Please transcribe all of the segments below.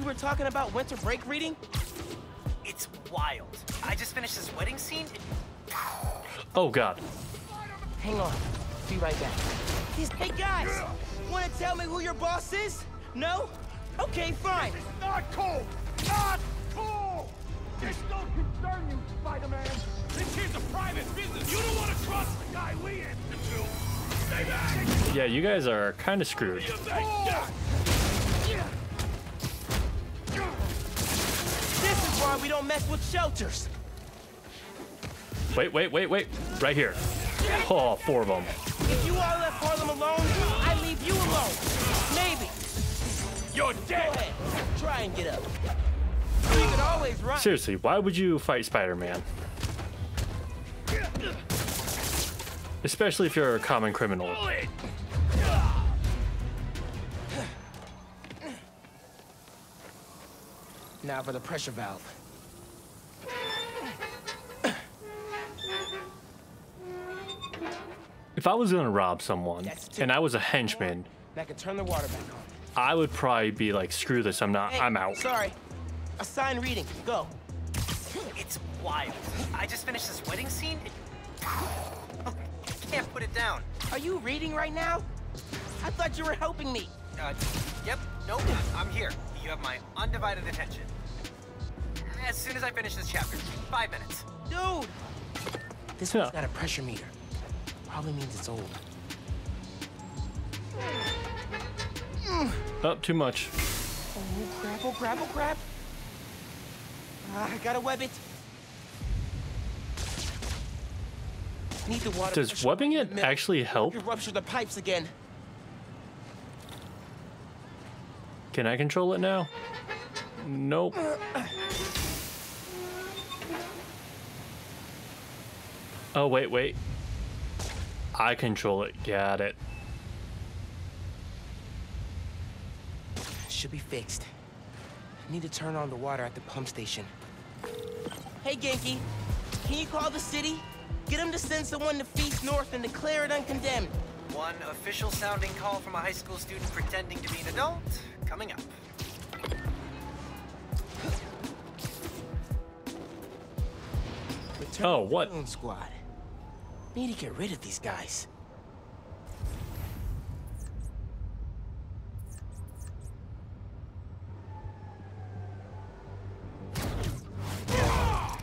We were talking about winter break reading? It's wild. I just finished this wedding scene. Oh god. Hang on. Be right back. Hey guys! Wanna tell me who your boss is? No? Okay, fine. It's not cool! Not cool! This don't concern you, Spider-Man! This here's a private business! You don't want to trust the guy we institute! Stay back! Yeah, you guys are kind of screwed. Why we don't mess with shelters. Wait, wait, wait, wait. Right here. Oh, four of them. If you all left Harlem alone, I leave you alone. Maybe. You're Go dead! ahead. Try and get up. You can always run. Seriously, why would you fight Spider-Man? Especially if you're a common criminal. Bullet! Now for the pressure valve. If I was gonna rob someone and I was a henchman, Now I turn the water back on. I would probably be like, screw this, I'm not, Hey, I'm out. Sorry. Assign reading. Go. It's wild. I just finished this wedding scene. Can't put it down. Are you reading right now? I thought you were helping me. Uh, yep. Nope. I'm here. You have my undivided attention. As soon as I finish this chapter, five minutes. Dude! This Yeah. one's got a pressure meter. Probably means it's old. Oh, too much. Oh, crap, oh, crap, oh, crap. Ah, I gotta web it. Need the water. Does webbing it actually help? You rupture the pipes again. Can I control it now? Nope. Oh, wait, wait. I control it. Got it. Should be fixed. Need to turn on the water at the pump station. Hey, Ganke. Can you call the city? Get them to send someone to Feast North and declare it uncondemned. One official sounding call from a high school student pretending to be an adult coming up. Return Oh, what? Squad. Need to get rid of these guys.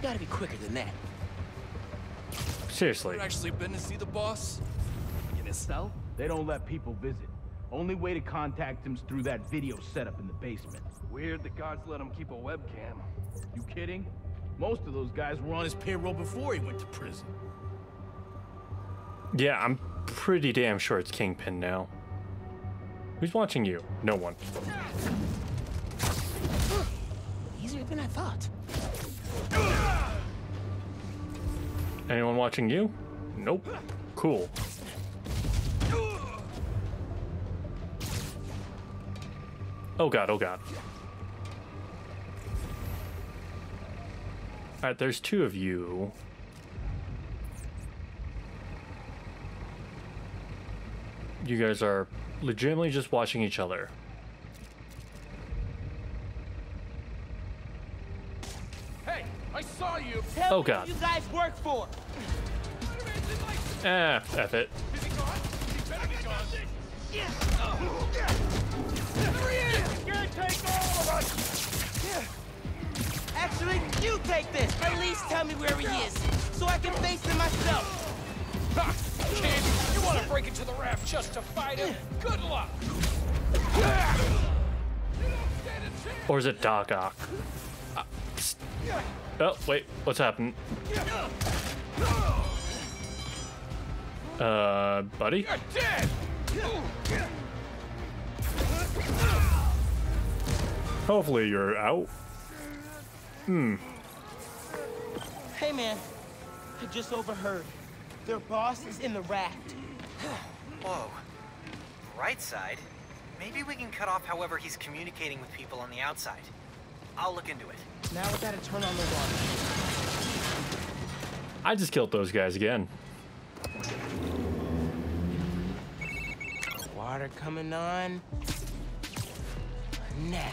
Gotta be quicker than that. Seriously. You actually been to see the boss? In his cell? They don't let people visit. Only way to contact him's through that video setup in the basement. Weird the guards let him keep a webcam. You kidding? Most of those guys were on his payroll before he went to prison. Yeah, I'm pretty damn sure it's Kingpin now. Who's watching you? No one. Easier than I thought. Anyone watching you? Nope. Cool. Oh god, oh god. Alright, there's two of you. You guys are legitimately just watching each other. Hey, I saw you! Tell Oh, God. who you guys work for. Ah, F it. Is he gone? He better be gone. Actually, you take this. At least tell me where he is, so I can face him myself. Ha! Kid, you want to break into the raft just to fight him? Good luck! Or is it Doc Ock? Uh, Oh, wait, what's happened? Uh, buddy? You're dead! Hopefully you're out. Hmm. Hey, man. I just overheard. Their boss is in the raft. Whoa. Right side? Maybe we can cut off however he's communicating with people on the outside. I'll look into it. Now we gotta turn on the water. I just killed those guys again. Water coming on. Now.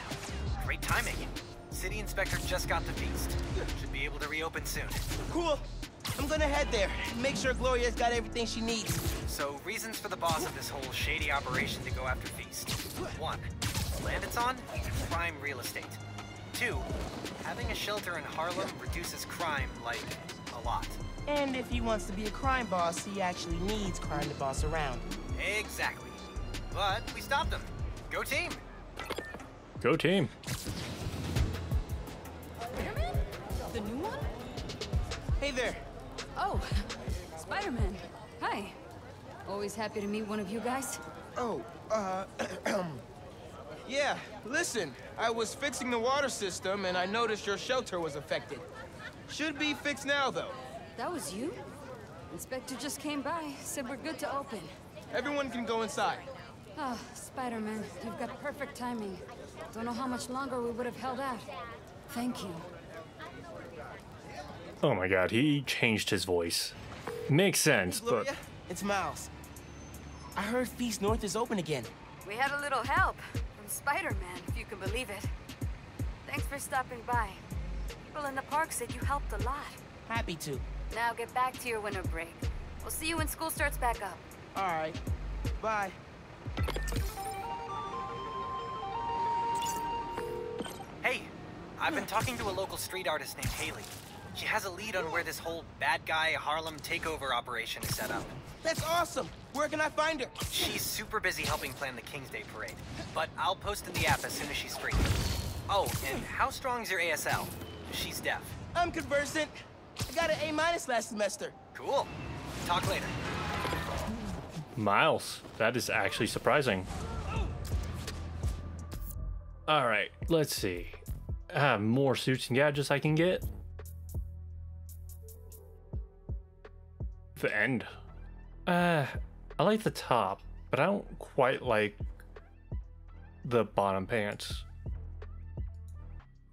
Great timing. City Inspector just got the Feast. Should be able to reopen soon. Cool. I'm gonna head there and make sure Gloria's got everything she needs. So, reasons for the boss of this whole shady operation to go after Feast. One, land it's on, prime real estate. Two, having a shelter in Harlem reduces crime, like, a lot. And if he wants to be a crime boss, he actually needs crime to boss around. Exactly. But we stopped them. Go team! Go team. Spider-Man? The new one? Hey there. Oh, Spider-Man. Hi. Always happy to meet one of you guys. Oh, uh, yeah, listen, I was fixing the water system and I noticed your shelter was affected. Should be fixed now, though. That was you? Inspector just came by, said we're good to open. Everyone can go inside. Oh, Spider-Man, you've got perfect timing. Don't know how much longer we would have held out. Thank you. Oh my god, he changed his voice. Makes sense, but Gloria, it's Miles. I heard Feast North is open again. We had a little help from Spider-Man, if you can believe it. Thanks for stopping by. People in the park said you helped a lot. Happy to. Now get back to your winter break. We'll see you when school starts back up. All right. Bye. Hey, I've been talking to a local street artist named Hailey. She has a lead on where this whole bad guy Harlem takeover operation is set up. That's awesome. Where can I find her? She's super busy helping plan the King's Day parade, but I'll post in the app as soon as she's free. Oh, and how strong is your ASL? She's deaf. I'm conversant. I got an A minus last semester. Cool. Talk later. Miles, that is actually surprising. All right, let's see. I have more suits and gadgets I can get. The end. Uh, I like the top, but I don't quite like the bottom pants.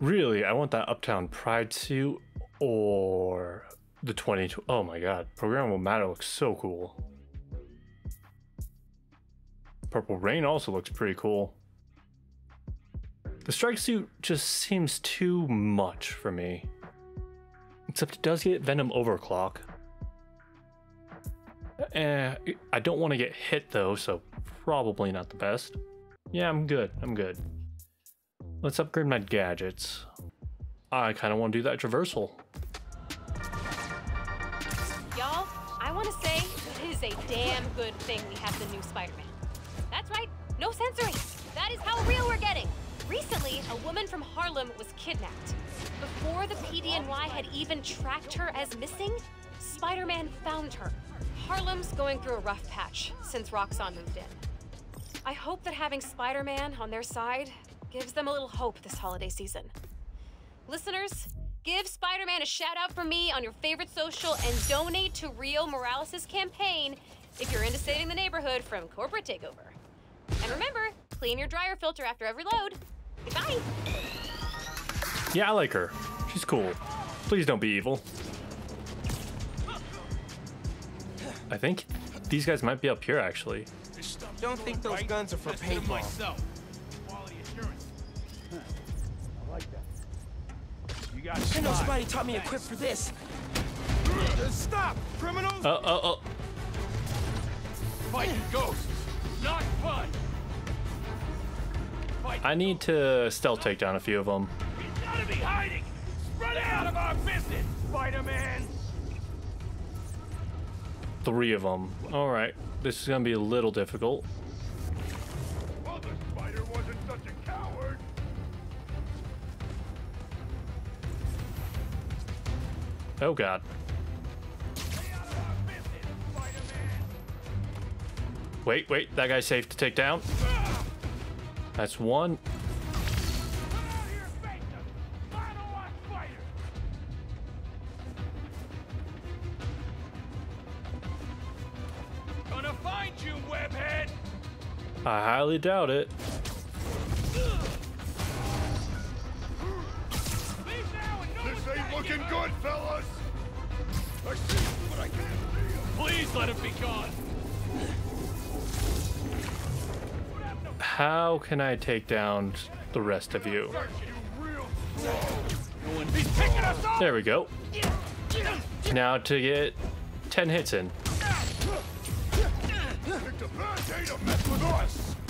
Really, I want that Uptown Pride suit or the 22. Oh my god, Programmable Matter looks so cool. Purple Reign also looks pretty cool. The strike suit just seems too much for me. Except it does get Venom Overclock. Eh, I don't want to get hit though, so probably not the best. Yeah, I'm good. I'm good. Let's upgrade my gadgets. I kind of want to do that traversal. Y'all, I want to say it is a damn good thing we have the new Spider-Man. That's right, no censoring. That is how real we're getting. Recently, a woman from Harlem was kidnapped. Before the PDNY had even tracked her as missing, Spider-Man found her. Harlem's going through a rough patch since Roxxon moved in. I hope that having Spider-Man on their side gives them a little hope this holiday season. Listeners, give Spider-Man a shout out from me on your favorite social and donate to Rio Morales' campaign if you're into saving the neighborhood from corporate takeover. And remember, clean your dryer filter after every load. Goodbye. Yeah, I like her. She's cool. Please don't be evil. I think these guys might be up here actually. Don't think those guns are for paintball. myself. Quality assurance. I like that. You got I know spy. somebody taught me equipped for this. Uh, Stop, criminals! Oh, oh, oh. Fighting ghosts, not fun. Fight I need to stealth take down a few of them. He's gotta be hiding. Spread out of our business, Spider-Man. Three of them. All right. This is going to be a little difficult. Well, the spider wasn't such a coward. Oh, God. Stay out of our business, Spider-Man. Wait, wait. That guy's safe to take down. That's one. Highly doubt it. Leave now and no This ain't looking good, fellas. I see, but I can't feel. Please let him be gone. How can I take down the rest of you? Search you He's picking us up! There we go. Now to get 10 hits in.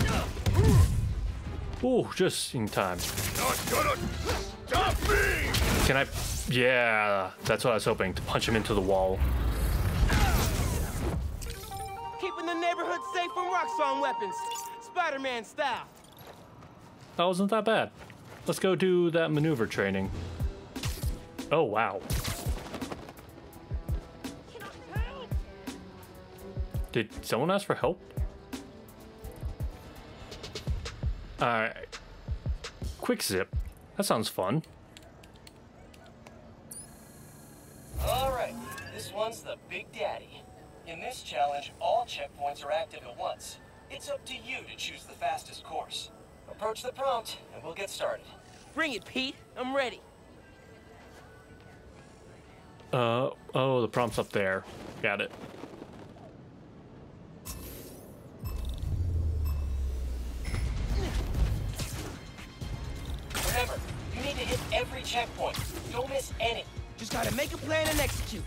Picked a bad day to mess with us! Ooh, just in time. Not gonna stop me! Can I? Yeah, that's what I was hoping, to punch him into the wall. Keeping the neighborhood safe from rock Roxxon weapons. Spider-Man style. That wasn't that bad. Let's go do that maneuver training. Oh, wow. Did someone ask for help? Alright. Quick zip. That sounds fun. Alright, this one's the Big Daddy. In this challenge, all checkpoints are active at once. It's up to you to choose the fastest course. Approach the prompt, and we'll get started. Bring it, Pete. I'm ready. Uh, oh, the prompt's up there. Got it. Just gotta make a plan and execute.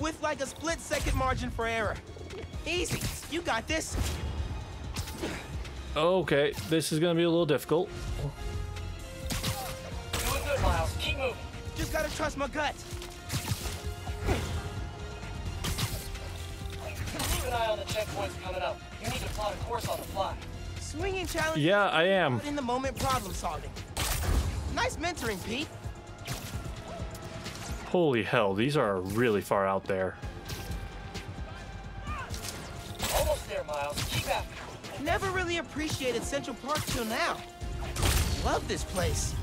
With like a split second margin for error. Easy. You got this. Okay, this is gonna be a little difficult. Doing good, Miles. Keep moving. Just gotta trust my gut. Keep an eye on the checkpoints coming up. You need to plot a course on the fly. Swinging challenge. Yeah, I am. In the moment problem solving. Nice mentoring, Pete. Holy hell, these are really far out there. Almost there, Miles. Keep after. Never really appreciated Central Park till now. Love this place.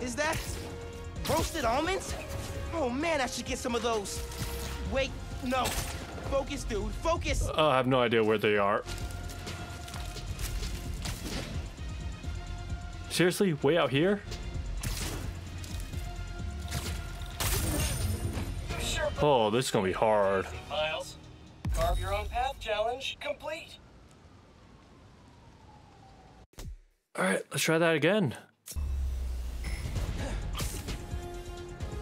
Is that roasted almonds? Oh man, I should get some of those. Wait, no. Focus, dude. Focus. Uh, I have no idea where they are. Seriously, way out here? Oh, this is gonna be hard. Miles. Carve your own path challenge complete. Alright, let's try that again.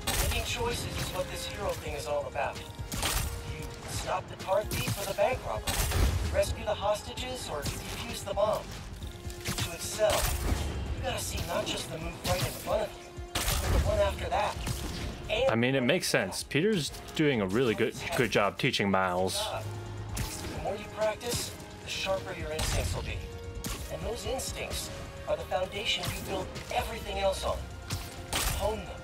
Making choices is what this hero thing is all about. You stop the car thief or the bank robber, rescue the hostages, or defuse the bomb. To excel, gotta see not just the move right in front of you, but the one after that. And I mean, it makes sense. Peter's doing a really good good job teaching Miles. The more you practice, the sharper your instincts will be. And those instincts are the foundation you build everything else on. Hone them,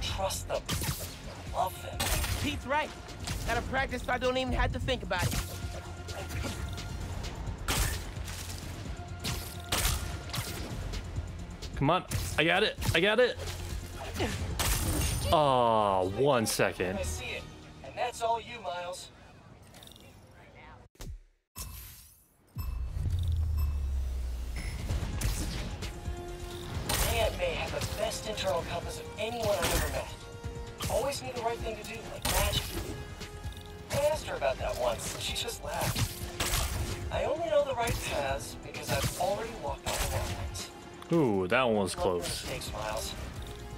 trust them, love them. Pete's right. Gotta practice so I don't even have to think about it. Come on, I got it, I got it. Oh, one second. I see it. And that's all you, Miles. That one was close. mistakes, Miles.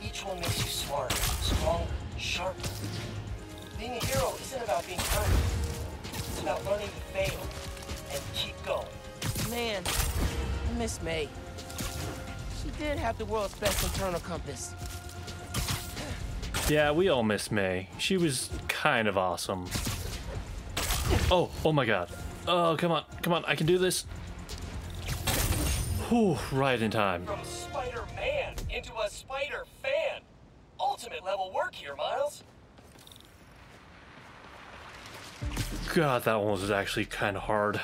Each one makes you smarter, stronger, sharper. Being a hero isn't about being perfect. It's about learning to fail and keep going. Man, I miss May. She did have the world's best internal compass. Yeah, we all miss May. She was kind of awesome. Oh, oh my god. Oh, come on, come on, I can do this. Whew, right in time. From Spider-Man into a Spider-Fan. Ultimate level work here, Miles. God, that one was actually kind of hard.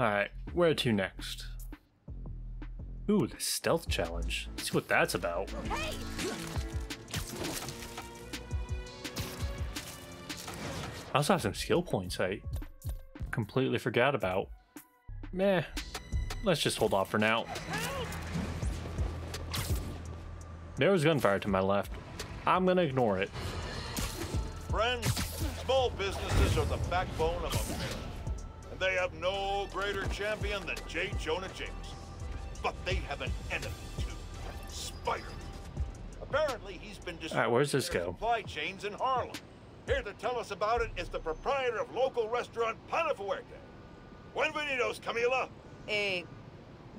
Alright, where to next? Ooh, the stealth challenge. Let's see what that's about. I also have some skill points I completely forgot about. Meh. Let's just hold off for now. There was gunfire to my left. I'm gonna ignore it. Friends, small businesses are the backbone of America. And they have no greater champion than J. Jonah Jameson. But they have an enemy, too. Spider. Apparently, he's been Alright, where's this go? supply chains in Harlem. Here to tell us about it is the proprietor of local restaurant Pana Fuerte. Buenvenidos, Camila. Eh,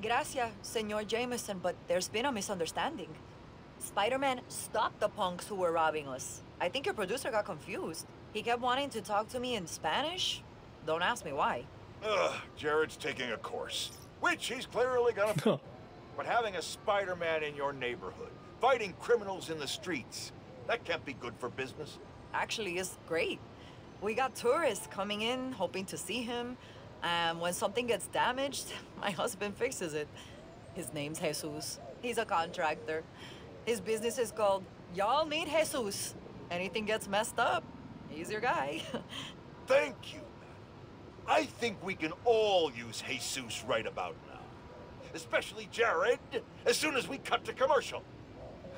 gracias, Senor Jameson, but there's been a misunderstanding. Spider-Man stopped the punks who were robbing us. I think your producer got confused. He kept wanting to talk to me in Spanish. Don't ask me why. Ugh, Jared's taking a course, which he's clearly gonna. but having a Spider-Man in your neighborhood, fighting criminals in the streets, that can't be good for business. Actually, it's great. We got tourists coming in, hoping to see him. And when something gets damaged, my husband fixes it. His name's Jesus. He's a contractor. His business is called Y'all Need Jesus. Anything gets messed up, he's your guy. Thank you, man. I think we can all use Jesus right about now. Especially Jared, as soon as we cut to commercial.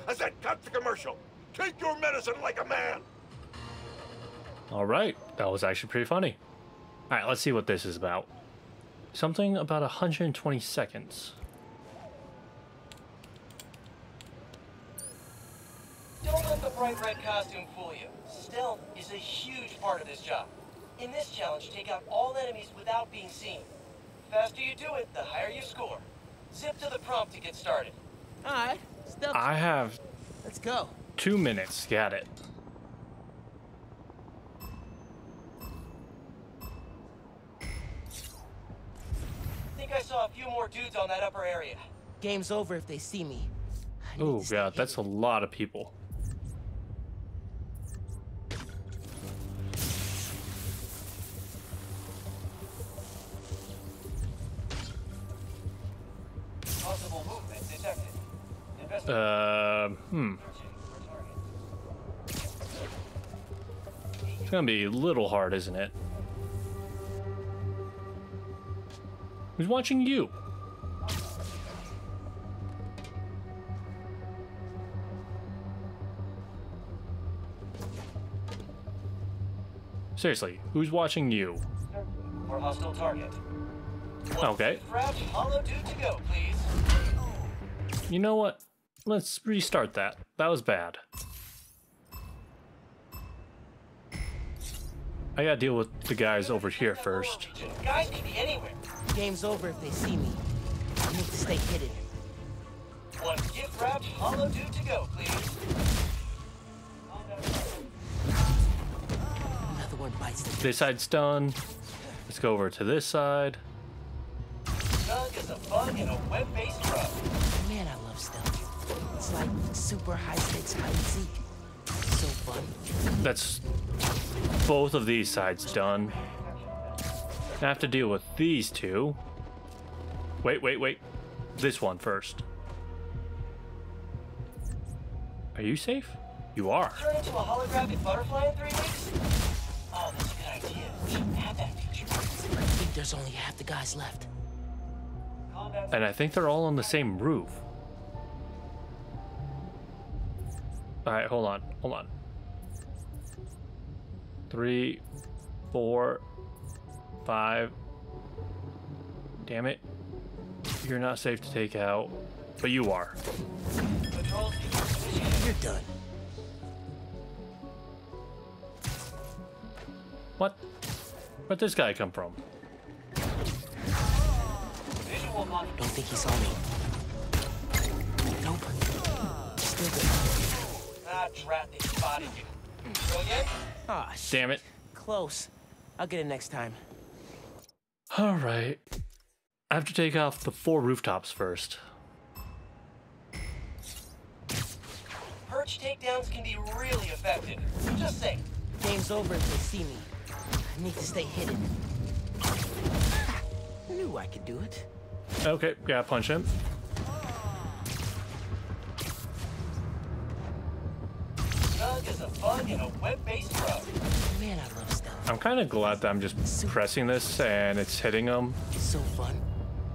I said cut to commercial. Take your medicine like a man. All right, that was actually pretty funny. All right, let's see what this is about. Something about 120 seconds. Don't let the bright red costume fool you. Stealth is a huge part of this job. In this challenge, take out all enemies without being seen. The faster you do it, the higher you score. Zip to the prompt to get started. Alright, stealth. I have Let's go. two minutes. Got it. I saw a few more dudes on that upper area. Game's over if they see me. Oh god, that's a lot of people. Possible movement detected. Investigate Uh, hmm. It's gonna be a little hard, isn't it? Who's watching you? Seriously, who's watching you? for hostile target. Okay. Crouch, hollow dude to go, please. You know what? Let's restart that. That was bad. I gotta deal with the guys over here first. Guys can be anywhere. Game's over if they see me. I need to stay hidden. One gift wrapped hollow dude to go, please. Another one bites the This side's done. Let's go over to this side. Snug is a bug in a web-based drug. Man, I love stealth. It's like super high stakes hide and seek. So fun. That's both of these sides done. I have to deal with these two. Wait, wait, wait. This one first. Are you safe? You are. Turn into a holographic butterfly in three weeks? Oh, that's a good idea. We should add that feature. I think there's only half the guys left. And I think they're all on the same roof. Alright, hold on, hold on. Three, four, five. Damn it. You're not safe to take out, but you are. patrol sequence initiated. You're done. What? Where'd this guy come from? Don't think he saw me. Nope. Still good. Ah, drat, they spotted you. Go again? Ah. Damn it. Close. I'll get it next time. Alright. I have to take off the four rooftops first. Perch takedowns can be really effective. Just saying. Game's over if they see me. I need to stay hidden. Ah, ha, Knew I could do it. Okay, gotta punch him. Snug is a bug in a web-based drug. Man, I love stealth. I'm kind of glad that I'm just pressing this and it's hitting them. So fun.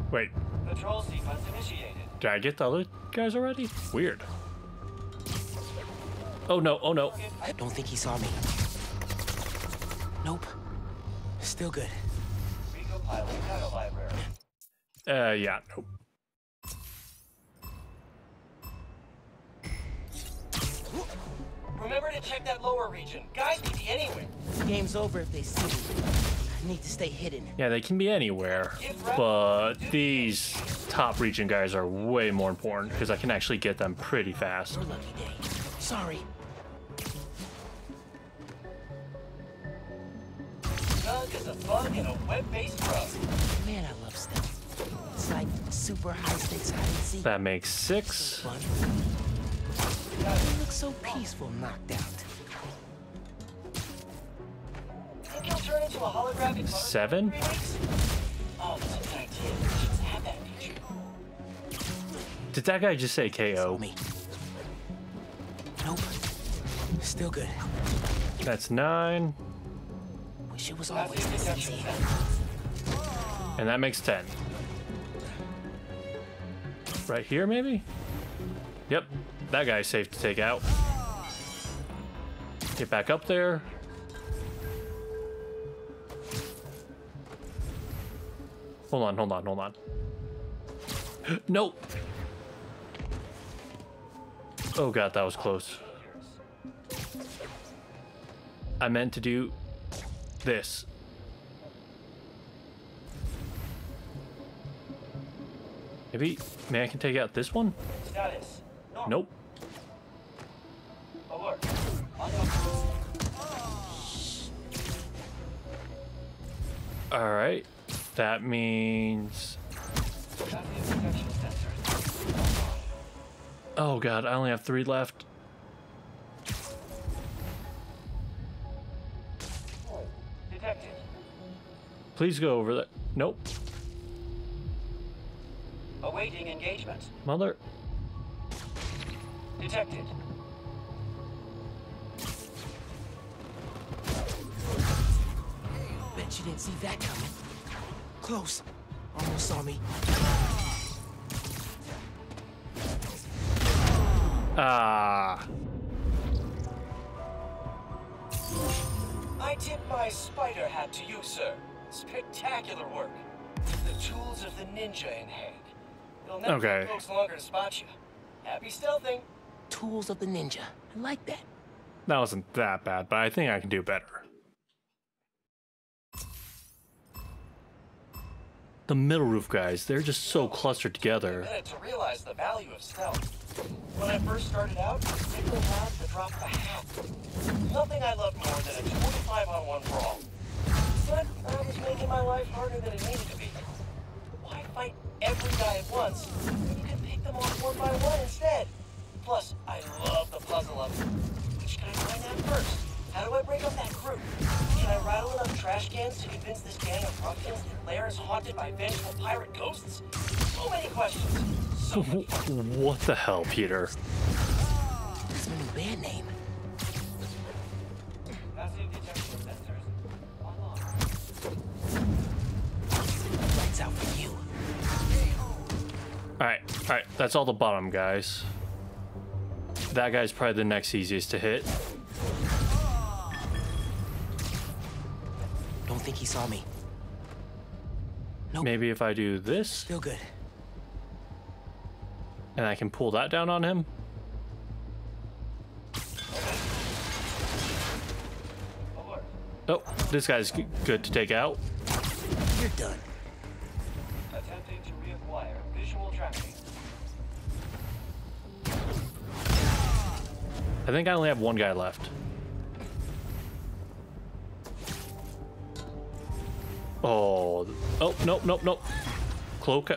Wait, Patrol sequence initiated. did I get the other guys already? Weird. Oh no, oh no. I don't think he saw me. Nope. Still good. Rico Pilot data library. Uh, yeah, nope. Remember to check that lower region. Guys can be anywhere. Game's over if they see me. I need to stay hidden. Yeah, they can be anywhere, but these top region guys are way more important because I can actually get them pretty fast. Your lucky day. Sorry. Doug is a bug in a web-based drug. Man, I love stealth. It's like super high stakes hide and seek. That makes six. Fun. You look so peaceful knocked out. Think he'll turn into a holographic butterfly Seven? in three weeks? Oh, that's a good idea. We should have that feature. Did that guy just say KO? Me. Nope. Still good. That's nine, Wish it was always this easy. and that makes ten. Right here, maybe? That guy's safe to take out. Get back up there. Hold on, hold on, hold on. nope. Oh god, that was close. I meant to do this. Maybe, maybe I can take out this one? Status. Nope. Alright. That means... Passive detection sensors. Oh god, I only have three left. Please go over that. Nope. Awaiting engagement. Mother. Detected. Bet you didn't see that coming. Close. Almost saw me. Ah. I tip my spider hat to you, sir. Spectacular work. The tools of the ninja in hand. It'll never Okay. take folks longer to spot you. Happy stealthing. Tools of the ninja. I like that. That wasn't that bad, but I think I can do better. The middle roof guys, they're just so clustered together. minute to realize the value of stealth. When I first started out, it was hard to drop a hat. Nothing I loved more than a 25 on 1 brawl. But I was making my life harder than it needed to be. Why fight every guy at once when you can pick them off one by one instead? Plus, I love the puzzle of which can I find out first? How do I break up that group? Can I rattle enough trash cans to convince this gang of ruffians that Lair is haunted by vengeful pirate ghosts? So many questions. So many What the hell, Peter? That's my new band name. Passive detection sensors online. Lights out for you. Alright, alright, that's all the bottom guys. That guy's probably the next easiest to hit. Don't think he saw me. Nope. Maybe if I do this, Still good. and I can pull that down on him. Oh, this guy's good to take out. You're done. Attempting to reacquire visual tracking. I think I only have one guy left. Oh, oh, nope, nope, nope. Cloak.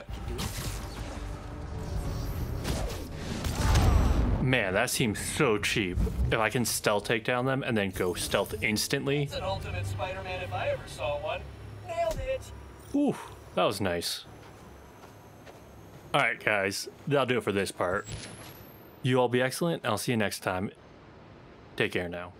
Man, that seems so cheap. If I can stealth take down them and then go stealth instantly. It's an ultimate Spider-Man if I ever saw one. Nailed it. Ooh, that was nice. Alright, guys, that'll do it for this part. You all be excellent. I'll see you next time. Take care now.